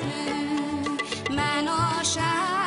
csodál repül, men.